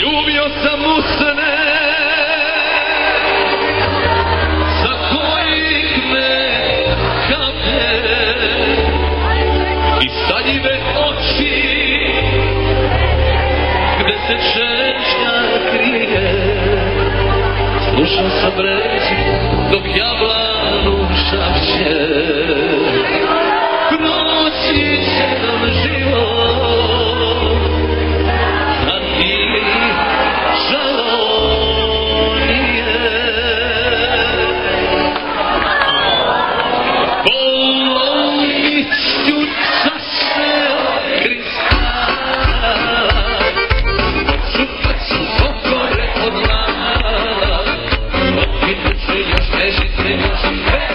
Ljubio sam usne Za kojih me kape. I sanjive oči Gde se češka krije. Slušao sam reći Dok ja blanu Some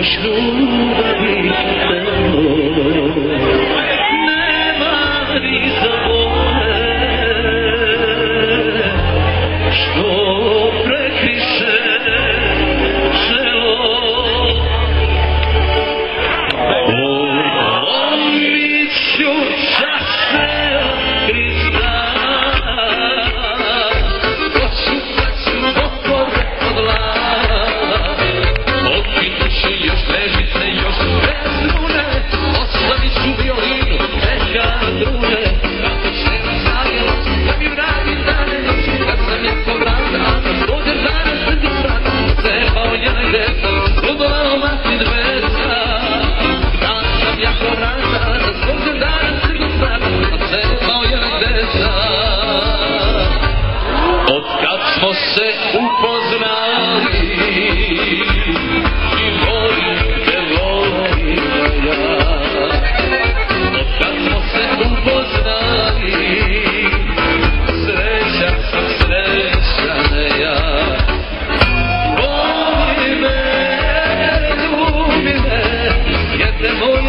Düştüm ben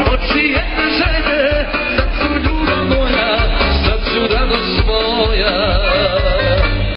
Oczy jedne, że